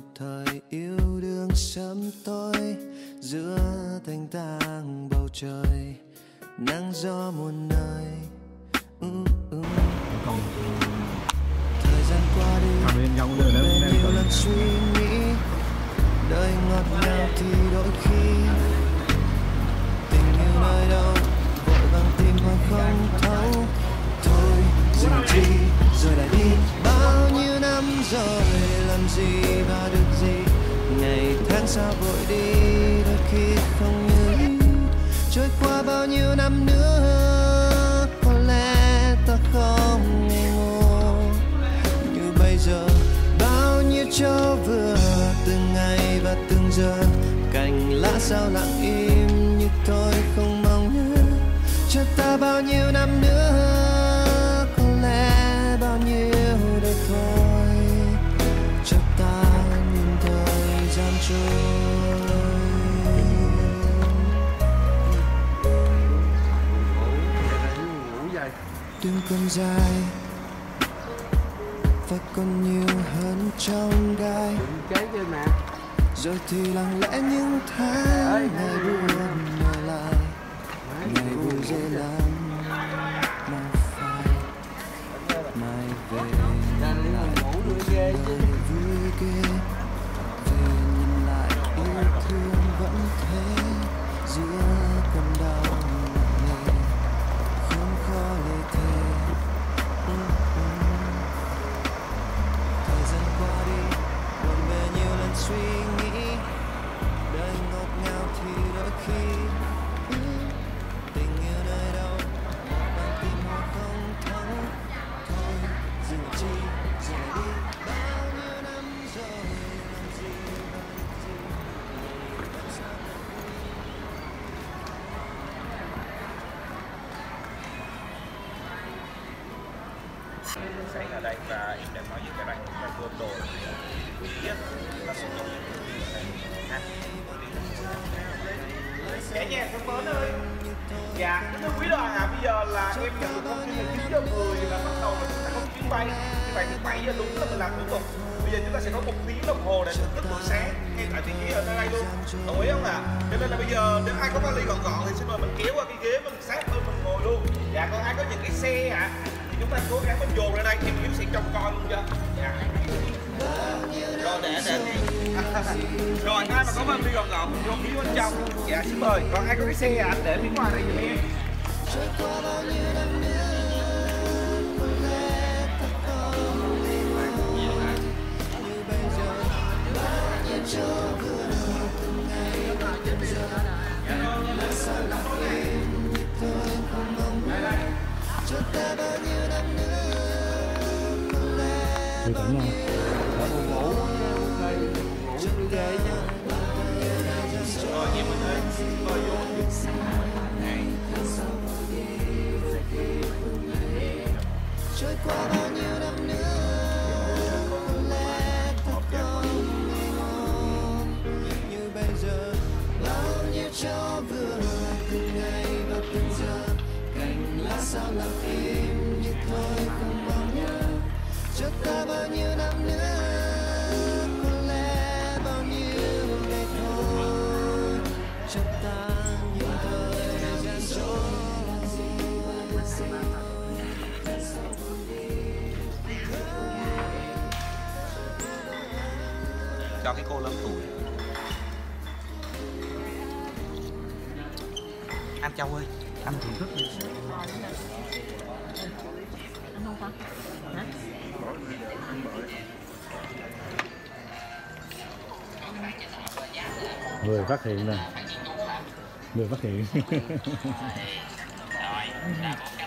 một thời yêu đương sớm tối giữa thanh tang bầu trời nắng gió muôn nơi. Ừ, ừ. thời gian qua đi Thằng bên nhiều lần suy nghĩ đời ngọt ngào thì đôi khi tình yêu nơi đâu vội vàng tìm mà không thấu thôi dừng chi rồi lại đi. Bao nhiêu năm rồi làm gì và được gì. Ngày tháng sao vội đi, đôi khi không như ý. Trôi qua bao nhiêu năm nữa, có lẽ ta không ngây ngô như bây giờ, bao nhiêu cho vừa, từng ngày và từng giờ. Cành lá sao lặng im còn dài. Và còn nhiều hơn trong gai. Rồi thì lặng lẽ những tháng ngày buồn sáng ở đây và em đang nói với các bạn chúng ta vô đồ thứ nhất là sử dụng ha Dạ nha, thân mến ơi Dạ, thưa quý đoàn à, bây giờ là em nhận được thông tin là 9 giờ 10 là bắt đầu là chúng ta có chuyến bay Như vậy thì 7 giờ đúng là mình làm thủ tục Bây giờ chúng ta sẽ có một tiếng đồng hồ để thưởng thức buổi sáng ngay tại vị trí ở nơi đây luôn Đồng ý không ạ? Cho nên là bây giờ nếu ai có vali gọn gọn thì xin mời mình kéo qua cái ghế mình sát hơn mình ngồi luôn Dạ, còn ai có những cái xe ạ à? Chúng ta cố gắng mình dồn ra đây em Hiếu sẽ trông coi luôn cho Dạ. Rồi, để để đi rồi, ai mà có bên đi gọn gọn mình dồn phía bên trong. Dạ xin mời. Còn ai có cái xe à? Anh để phía ngoài đây giùm em. Tôi tưởng là ngủ đây ngủ rồi em mình ơi mời vô trôi qua bao nhiêu năm nữa? Lá im thôi không nhớ cho ta bao nhiêu năm nữa có lẽ bao nhiêu ngày thôi cho ta những thời gian cho cái cô lâm tuổi anh Châu ơi, anh thưởng thức đi không Hả? người phát hiện nè người phát hiện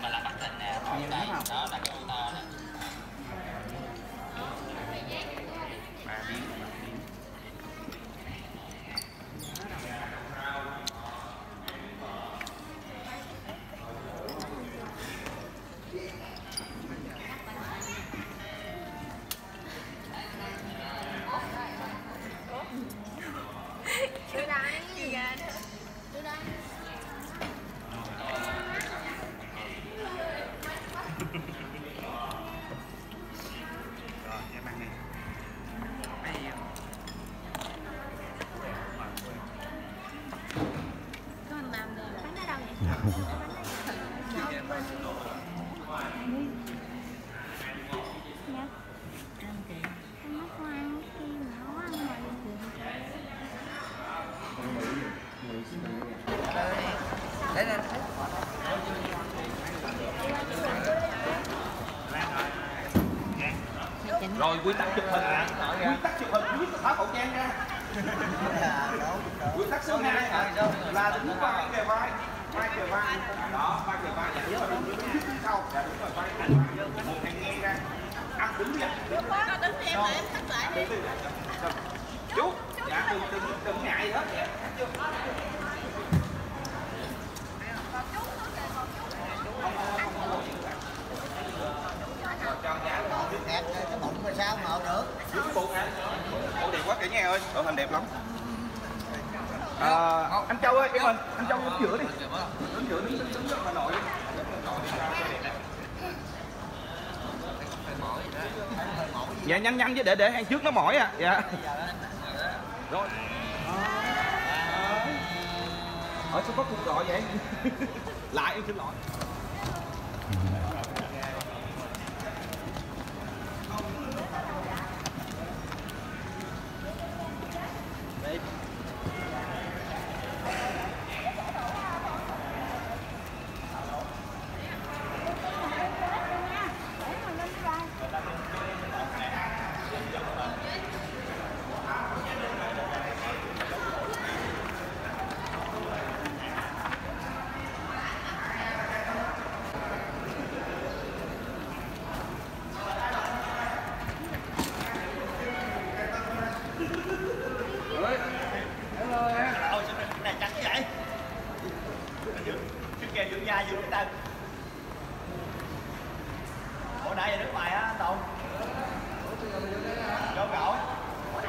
quy tắc chụp hình ạ quy tắc chụp hình. Biết tháo khẩu trang ra. Quy tắc số hai là đứng vai kề vai. Vai kề vai. Đó vai kề vai. Dạ đúng rồi. Đứng đứng sau. Dạ đúng rồi. Vai kề vai. Một hàng ngang ra. Ăn đứng đi ạ. Có đứng đi em để em thắt lại đi. Chú dạ. Đừng đừng đừng ngại hết. dạ mà sao mở được? Ủa đẹp quá cả nhà ơi, đội hình đẹp lắm. À, anh Châu ơi, em ơi, anh Châu đứng giữa đi. Đứng giữa, đứng đứng đứng giữa Hà Nội đi. Dạ nhanh nhanh chứ để để ăn trước nó mỏi à. Dạ. Rồi. Ở sao có cuộc gọi vậy? Lại em xin lỗi. Đã về nước ngoài á anh Tùng vô cậu ở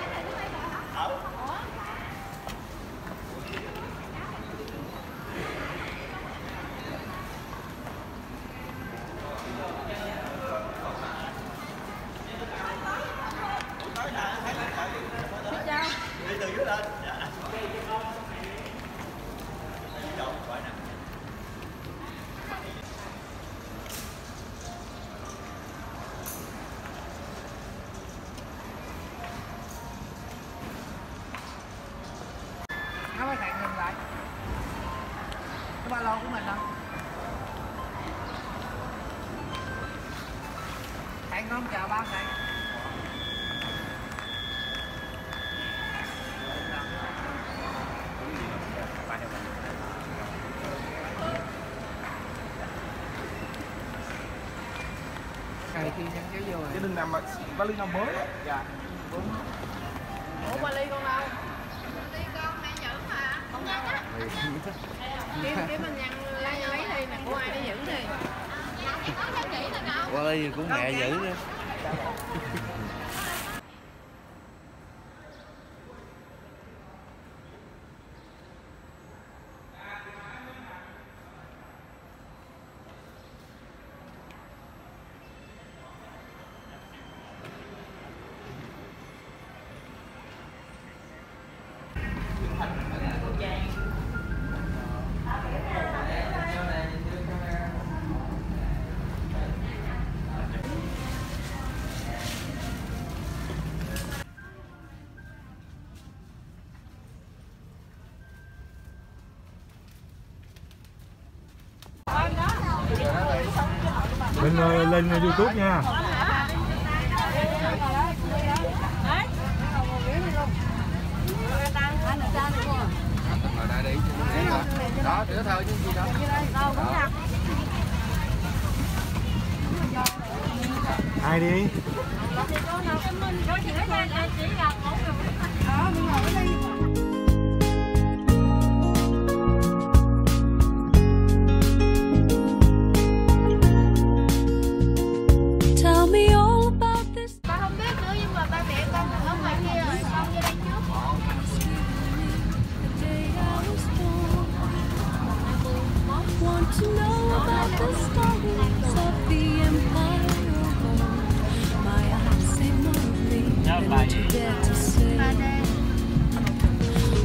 đi từ dưới lên dạ. Đâu, gọi nè. nó mới thẹn ngừng lại cái ba lô của mình không thẹn không chào ba thẹn cày khi nhân kéo vô Chứ đừng nằm mà vali nào mới. Á. Dạ. Ủa vali con đâu? Vali con mẹ giữ mà. Con nhăn á Kiếm kiếm anh nhăn lấy lấy đi nè của ai để giữ đi? Qua đây cũng mẹ giữ nữa lên ờ, lên ờ, youtube nha. Đó rửa thôi chứ gì đó. Ai đi?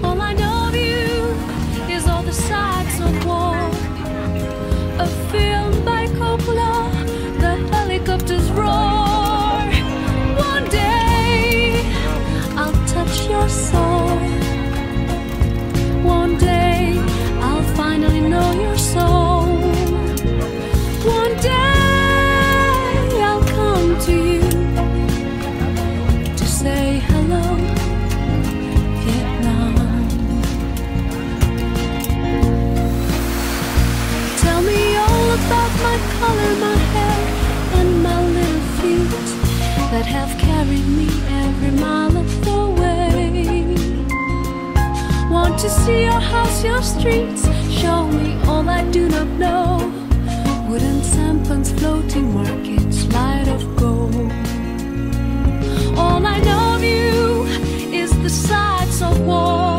All I know of you is all the sights of war. that have carried me every mile of the way. Want to see your house, your streets, show me all I do not know. Wooden sampans floating, markets, light of gold. All I know of you is the sights of war.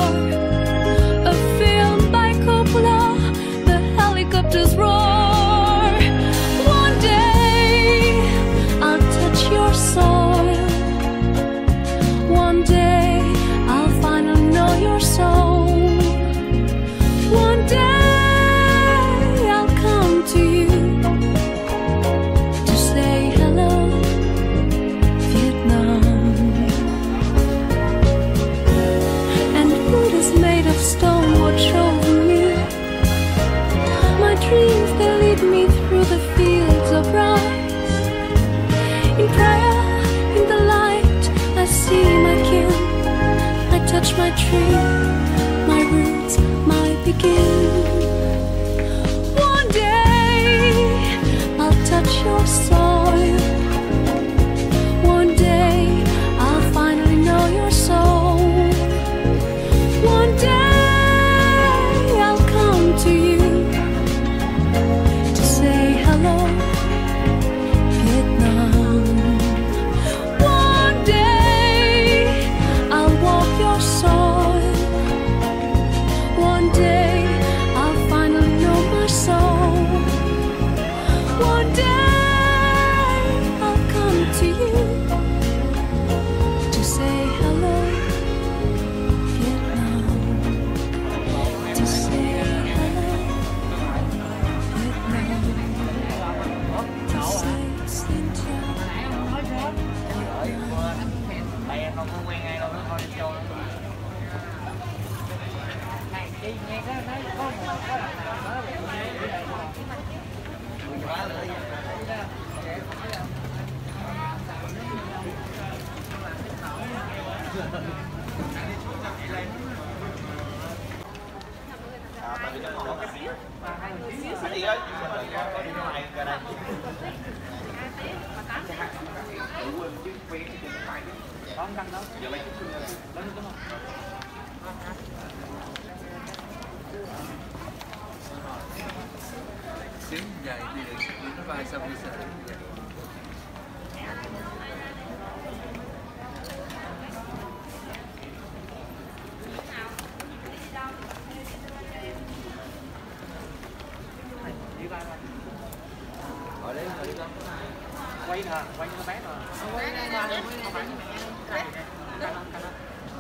quay nè quay cho bé nè qua đây ngọc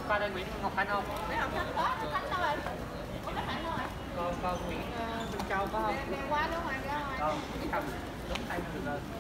qua đây nguyễn ngọc khánh không con con nguyễn. Minh châu có không? Qua nước ngoài ra ngoài. Không cầm đúng tay mình lên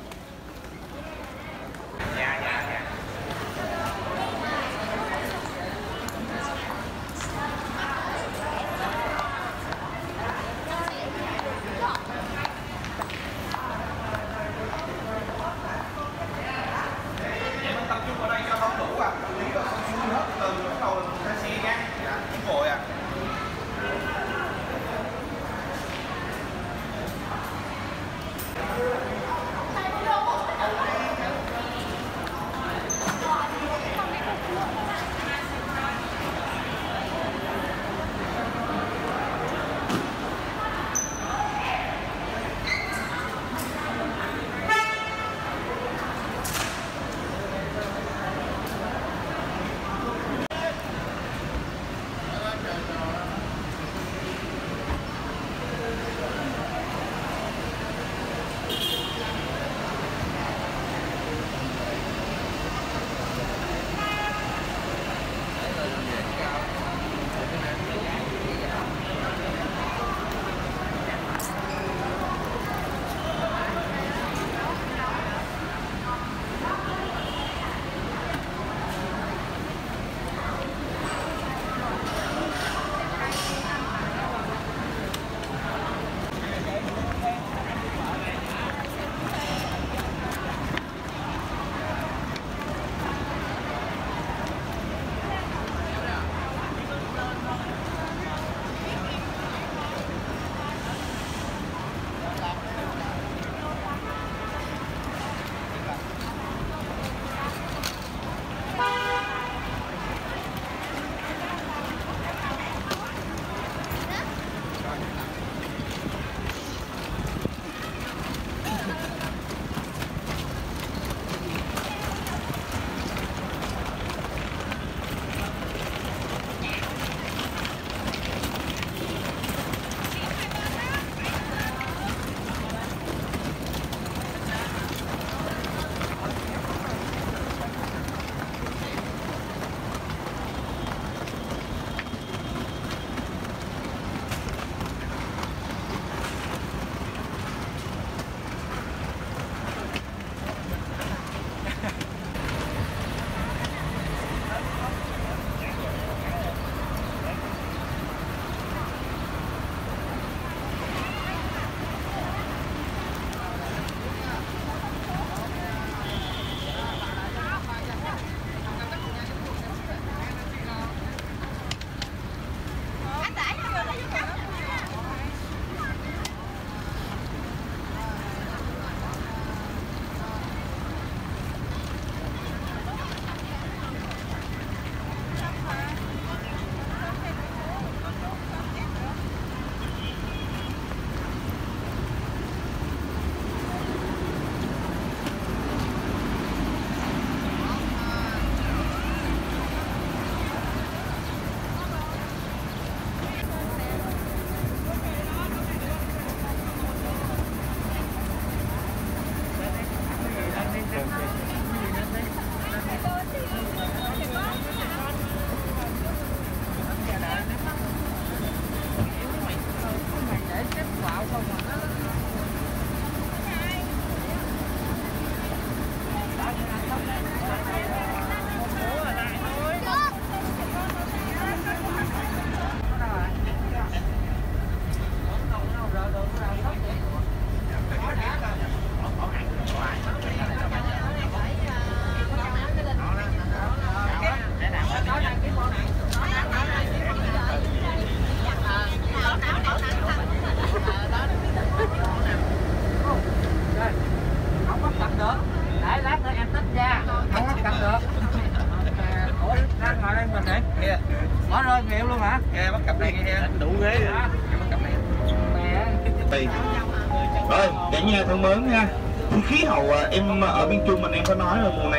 trung mình em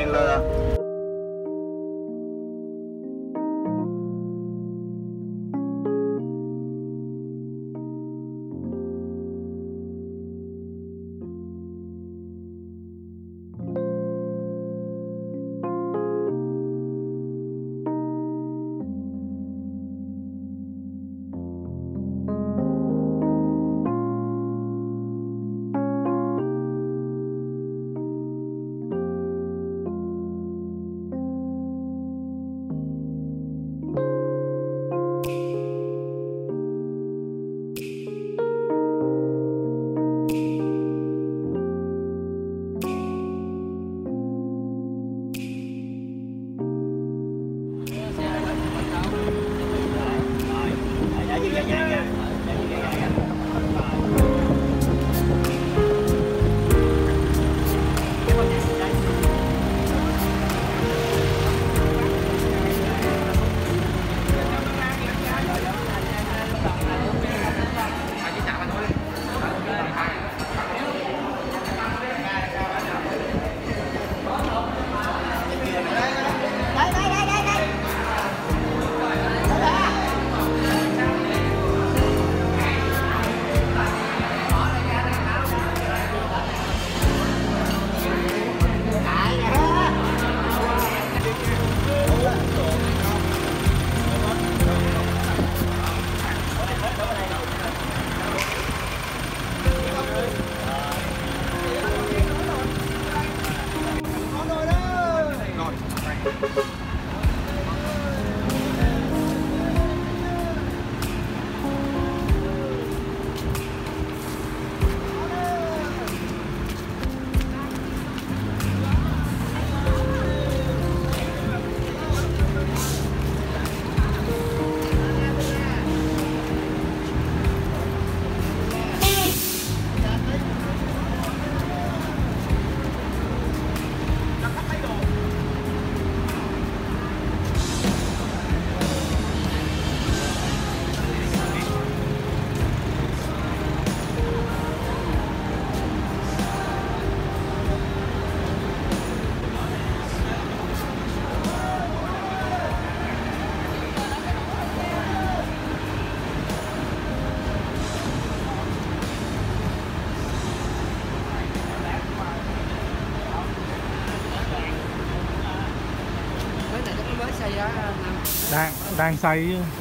đang say xây.